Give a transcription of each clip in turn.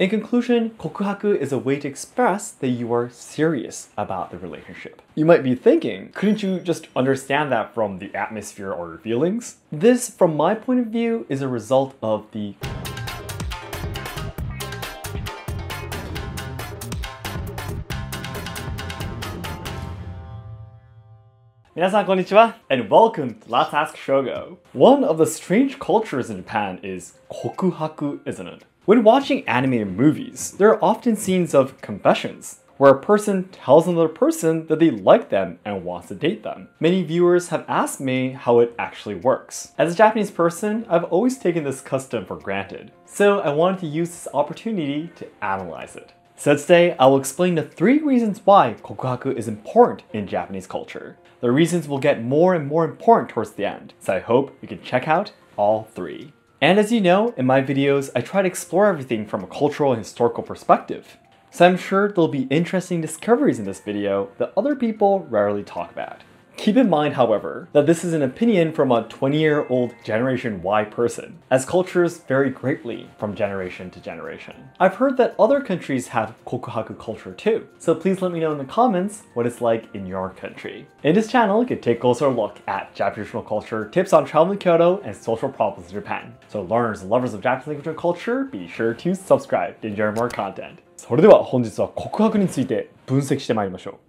In conclusion, kokuhaku is a way to express that you are serious about the relationship. You might be thinking, couldn't you just understand that from the atmosphere or your feelings? This, from my point of view, is a result of the and welcome to Let's Ask Shogo. One of the strange cultures in Japan is kokuhaku, isn't it? When watching animated movies, there are often scenes of confessions, where a person tells another person that they like them and wants to date them. Many viewers have asked me how it actually works. As a Japanese person, I've always taken this custom for granted, so I wanted to use this opportunity to analyze it. So today, I will explain the three reasons why kokuhaku is important in Japanese culture. The reasons will get more and more important towards the end, so I hope you can check out all three. And as you know, in my videos, I try to explore everything from a cultural and historical perspective. So I'm sure there'll be interesting discoveries in this video that other people rarely talk about. Keep in mind, however, that this is an opinion from a 20-year-old Generation Y person, as cultures vary greatly from generation to generation. I've heard that other countries have kokuhaku culture too, so please let me know in the comments what it's like in your country. In this channel, you can take a closer look at Japanese culture, tips on traveling to Kyoto, and social problems in Japan. So learners and lovers of Japanese language and culture, be sure to subscribe to enjoy more content. それでは本日は告白について分析してまいりましょう。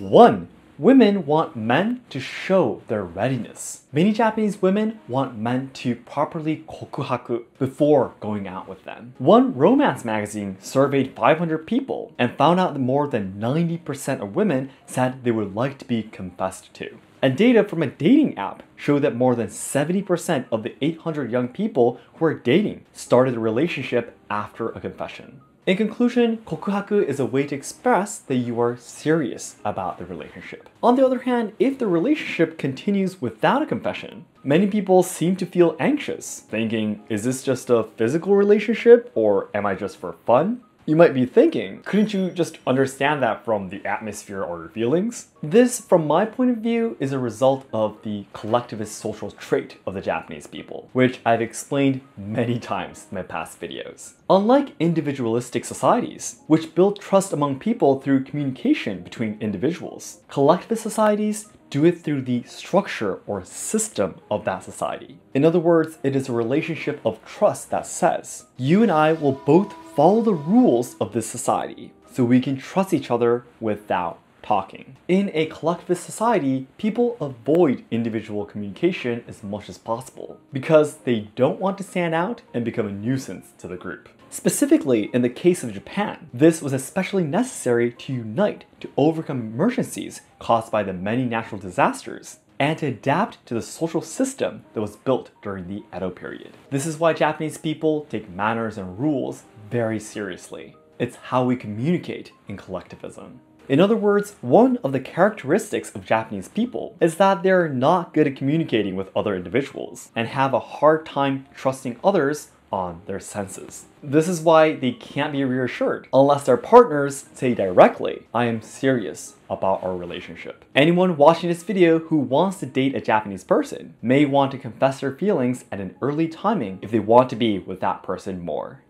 One, women want men to show their readiness. Many Japanese women want men to properly kokuhaku before going out with them. One romance magazine surveyed 500 people and found out that more than 90% of women said they would like to be confessed to. And data from a dating app showed that more than 70% of the 800 young people who are dating started a relationship after a confession. In conclusion, kokuhaku is a way to express that you are serious about the relationship. On the other hand, if the relationship continues without a confession, many people seem to feel anxious, thinking, is this just a physical relationship or am I just for fun? You might be thinking, couldn't you just understand that from the atmosphere or your feelings? This, from my point of view, is a result of the collectivist social trait of the Japanese people, which I've explained many times in my past videos. Unlike individualistic societies, which build trust among people through communication between individuals, collectivist societies do it through the structure or system of that society. In other words, it is a relationship of trust that says, you and I will both follow the rules of this society so we can trust each other without talking. In a collectivist society, people avoid individual communication as much as possible because they don't want to stand out and become a nuisance to the group. Specifically, in the case of Japan, this was especially necessary to unite to overcome emergencies caused by the many natural disasters and to adapt to the social system that was built during the Edo period. This is why Japanese people take manners and rules very seriously. It's how we communicate in collectivism. In other words, one of the characteristics of Japanese people is that they're not good at communicating with other individuals and have a hard time trusting others on their senses. This is why they can't be reassured unless their partners say directly, I am serious about our relationship. Anyone watching this video who wants to date a Japanese person may want to confess their feelings at an early timing if they want to be with that person more.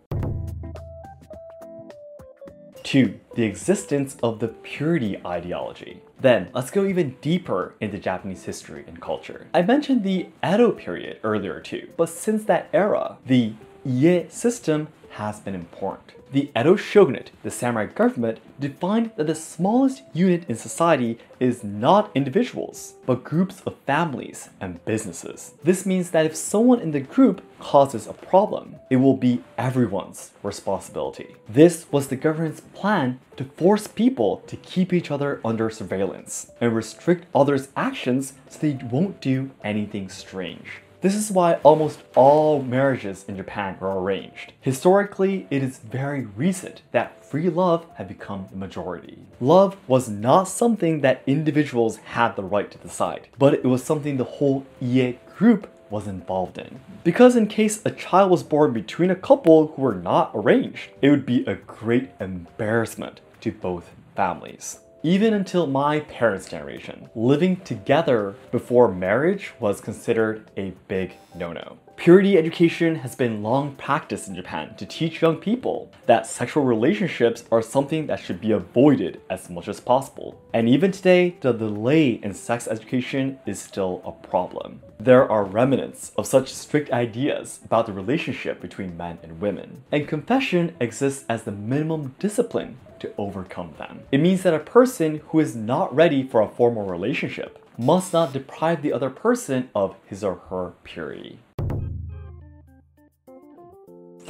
2. The existence of the purity ideology. Then, let's go even deeper into Japanese history and culture. I mentioned the Edo period earlier too, but since that era, the Ie system has been important. The Edo shogunate, the samurai government, defined that the smallest unit in society is not individuals, but groups of families and businesses. This means that if someone in the group causes a problem, it will be everyone's responsibility. This was the government's plan to force people to keep each other under surveillance and restrict others' actions so they won't do anything strange. This is why almost all marriages in Japan are arranged. Historically, it is very recent that free love had become the majority. Love was not something that individuals had the right to decide, but it was something the whole Ie group was involved in. Because in case a child was born between a couple who were not arranged, it would be a great embarrassment to both families. Even until my parents' generation, living together before marriage was considered a big no-no. Purity education has been long practiced in Japan to teach young people that sexual relationships are something that should be avoided as much as possible. And even today, the delay in sex education is still a problem. There are remnants of such strict ideas about the relationship between men and women, and confession exists as the minimum discipline to overcome them. It means that a person who is not ready for a formal relationship must not deprive the other person of his or her purity.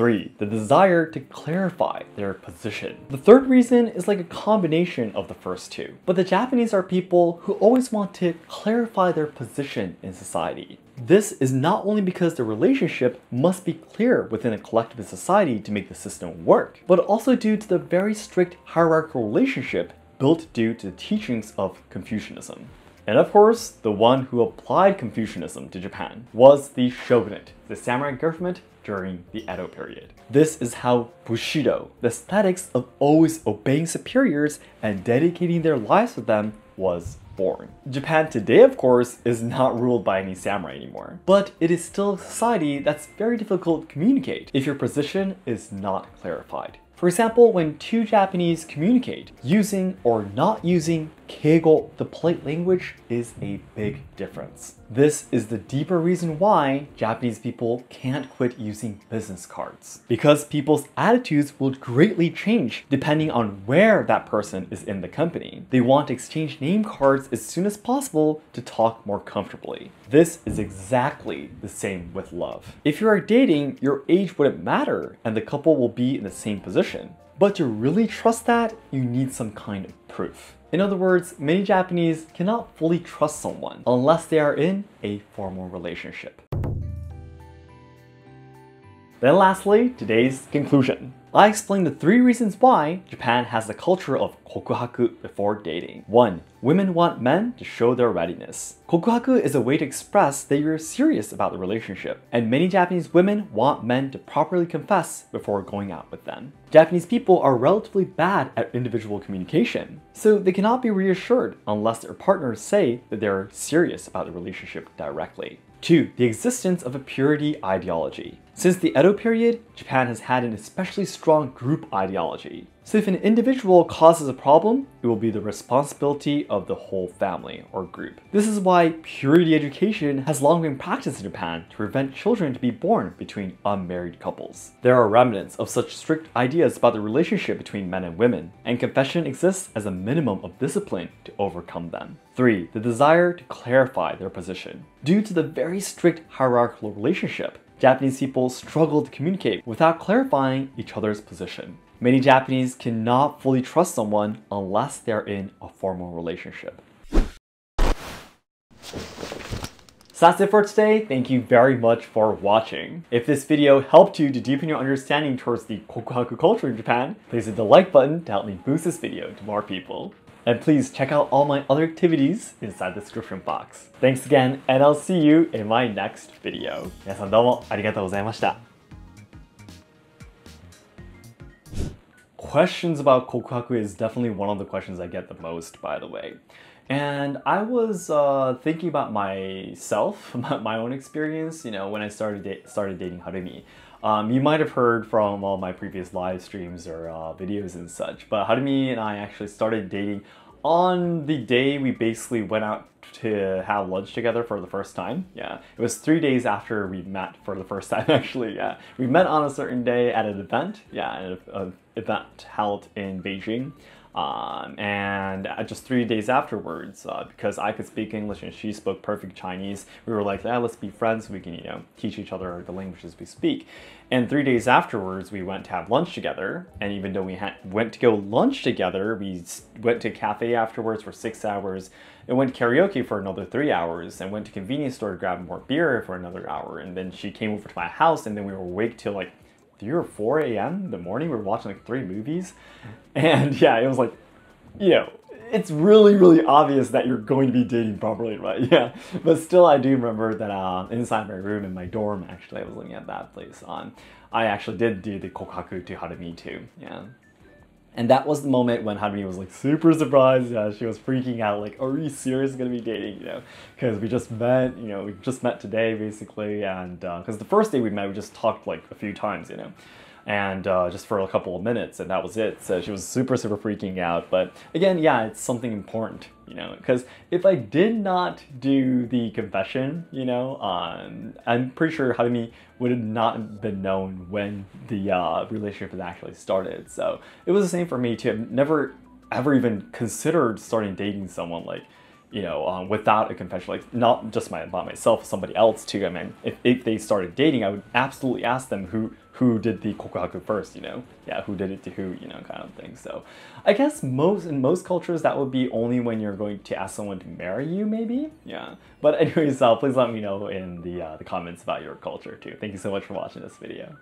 3. The desire to clarify their position. The third reason is like a combination of the first two. But the Japanese are people who always want to clarify their position in society. This is not only because the relationship must be clear within a collectivist society to make the system work, but also due to the very strict hierarchical relationship built due to the teachings of Confucianism. And of course, the one who applied Confucianism to Japan was the shogunate, the samurai government during the Edo period. This is how Bushido, the aesthetics of always obeying superiors and dedicating their lives to them, was born. Japan today, of course, is not ruled by any samurai anymore, but it is still a society that's very difficult to communicate if your position is not clarified. For example, when two Japanese communicate, using or not using keigo, the polite language, is a big difference. This is the deeper reason why Japanese people can't quit using business cards. Because people's attitudes will greatly change depending on where that person is in the company. They want to exchange name cards as soon as possible to talk more comfortably. This is exactly the same with love. If you are dating, your age wouldn't matter and the couple will be in the same position. But to really trust that, you need some kind of proof. In other words, many Japanese cannot fully trust someone unless they are in a formal relationship. Then lastly, today's conclusion. I explained the three reasons why Japan has the culture of kokuhaku before dating. 1. Women want men to show their readiness. Kokuhaku is a way to express that you're serious about the relationship, and many Japanese women want men to properly confess before going out with them. Japanese people are relatively bad at individual communication, so they cannot be reassured unless their partners say that they're serious about the relationship directly. 2. The existence of a purity ideology. Since the Edo period, Japan has had an especially strong group ideology. So if an individual causes a problem, it will be the responsibility of the whole family or group. This is why purity education has long been practiced in Japan to prevent children to be born between unmarried couples. There are remnants of such strict ideas about the relationship between men and women, and confession exists as a minimum of discipline to overcome them. 3. The desire to clarify their position. Due to the very strict hierarchical relationship, Japanese people struggle to communicate without clarifying each other's position. Many Japanese cannot fully trust someone unless they're in a formal relationship. So that's it for today. Thank you very much for watching. If this video helped you to deepen your understanding towards the kokuhaku culture in Japan, please hit the like button to help me boost this video to more people. And please check out all my other activities inside the description box. Thanks again, and I'll see you in my next video. 皆さんどうもありがとうございました。Questions about kokuhaku is definitely one of the questions I get the most, by the way. And I was uh, thinking about myself, my own experience, you know, when I started, da started dating Harumi. Um, you might have heard from all my previous live streams or uh, videos and such, but Harumi and I actually started dating on the day we basically went out to have lunch together for the first time. Yeah, it was three days after we met for the first time actually. Yeah, we met on a certain day at an event. Yeah, an, an uh, event held in Beijing. Um, and just three days afterwards, uh, because I could speak English and she spoke perfect Chinese, we were like, yeah, let's be friends. We can, you know, teach each other the languages we speak. And three days afterwards, we went to have lunch together. And even though we went to go lunch together, we went to a cafe afterwards for six hours and went karaoke for another three hours and went to convenience store to grab more beer for another hour. And then she came over to my house and then we were awake till like 3 or 4 a.m. in the morning. We were watching like three movies. And yeah, it was like, you know, it's really, really obvious that you're going to be dating properly, right? Yeah. But still, I do remember that uh, inside my room in my dorm, actually, I was looking at that place. on. I actually did do the kokuhaku to Harumi too. Yeah. And that was the moment when Harumi was like super surprised. Yeah, she was freaking out, like, "Are you serious? Gonna be dating?" You know, because we just met. You know, we just met today basically, and because uh, the first day we met, we just talked like a few times. You know, and uh, just for a couple of minutes, and that was it. So she was super, super freaking out. But again, yeah, it's something important, you know, because if I did not do the confession, you know, um, I'm pretty sure Harumi would have not been known when the uh, relationship had actually started. So it was the same for me too. I've never ever even considered starting dating someone like you know, um, without a confession, like not just my about myself, somebody else too. I mean, if, if they started dating, I would absolutely ask them who who did the kokuhaku first, you know? Yeah, who did it to who, you know, kind of thing. So I guess most in most cultures that would be only when you're going to ask someone to marry you, maybe. Yeah. But anyways, uh, please let me know in the uh, the comments about your culture too. Thank you so much for watching this video.